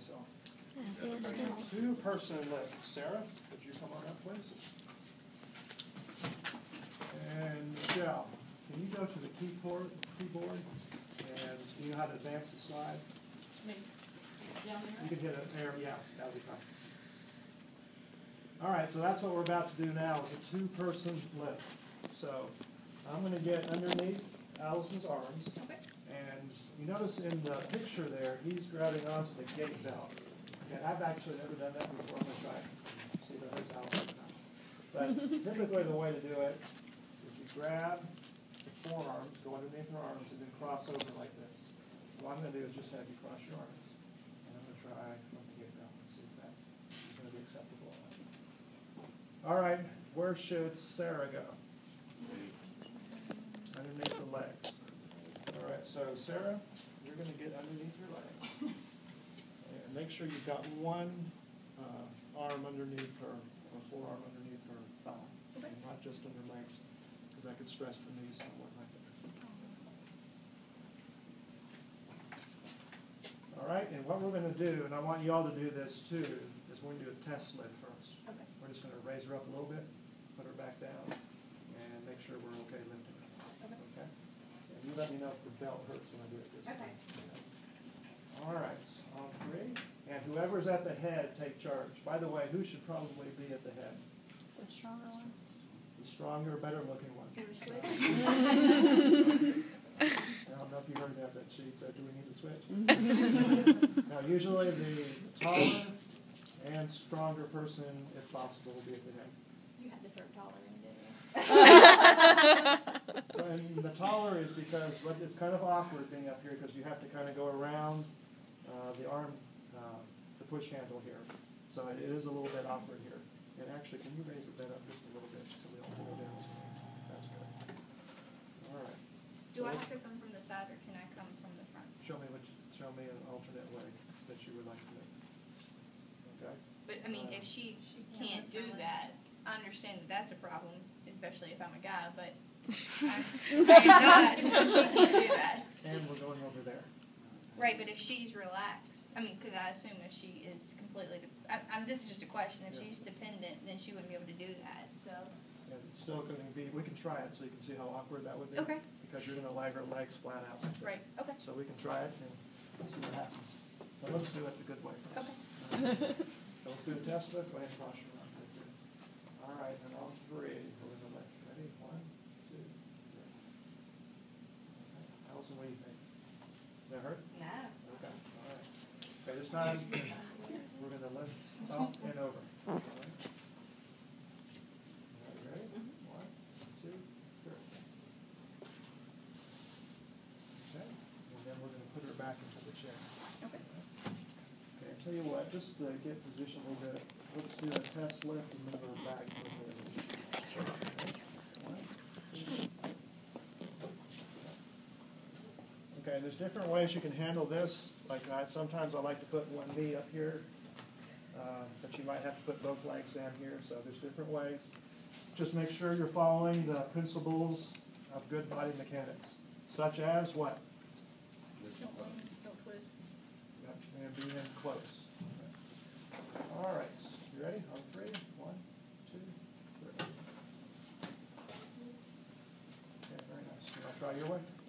myself. Yes, yes. Two-person lift. Sarah, could you come on up, please? And Michelle, can you go to the keyboard, keyboard, and do you know how to advance the slide? Down there? You can hit it there, yeah, that'll be fine. All right, so that's what we're about to do now, is a two-person lift. So I'm gonna get underneath Allison's arms, Okay. and you notice in the picture there, he's grabbing onto the gait belt. And I've actually never done that before, I'm gonna try, it. see if it hurts Allison. But typically the way to do it is you grab the forearms, go underneath her arms, and then cross over like this. What I'm gonna do is just have you cross your arms, and I'm gonna try from the gait belt, and see if that is gonna be acceptable. All right, where should Sarah go? Underneath the legs. All right, so Sarah, you're gonna get underneath your leg. And make sure you've got one, uh, arm underneath her, or forearm underneath her thigh. Okay. And not just under legs, because that could stress the knees somewhat like that. All right, and what we're gonna do, and I want you all to do this too, is we're gonna do a test lift first. Okay. We're just gonna raise her up a little bit, put her back down, and make sure we're okay lifting her. Okay. Okay? And you let me know if the belt hurts when I do it this way. Okay. All right, on three, and whoever's at the head, take charge. By the way, who should probably be at the head? The stronger one? The stronger, better looking one? Can we switch? I don't know if you heard that, but she said, do we need to switch? Now, usually the taller and stronger person, if possible, will be at the head. You had to throw taller in, didn't you? And the taller is because, what it's kind of awkward being up here, because you have to kind of go around uh, the arm, uh, the push handle here. So it is a little bit awkward here. And actually, can you raise the bed up just a little bit, so we don't pull down? That's good. All right. Do I have to come from the side or can I come from the front? Show me what, show me an alternate way that you would like to make. Okay? But, I mean, if she can't do that, I understand that that's a problem, especially if I'm a guy, but I'm not, she can't do that. And we're going over there. Right, but if she's relaxed, I mean, because I assume if she is completely, de- I, I'm, this is just a question, if Yeah. she's dependent, then she wouldn't be able to do that, so. And it's still going to be, we can try it so you can see how awkward that would be. Okay. Because you're going to lag her legs flat out like. Right, okay, So we can try it and see what happens. But let's do it the good way first. Okay. So let's do a test go ahead and cross your arms. right there. All right, and on three, go in the left. Ready? One, two, three. Okay. Allison, what do you think? That hurt? no. Okay, all right. Okay, this time, we're gonna lift up and over. One, two, three. Okay, and then we're gonna put her back into the chair. Okay. Okay, tell you what, just to get positioned a little bit, let's do a test lift and move her back a little bit. One, two. Okay, there's different ways you can handle this, like I, sometimes I like to put one knee up here, uh, but you might have to put both legs down here, so there's different ways. Just make sure you're following the principles of good body mechanics, such as what? Don't twist. Yep, and be in close. All right, you ready? On three, one, two, three. Okay, very nice. You want to try your way?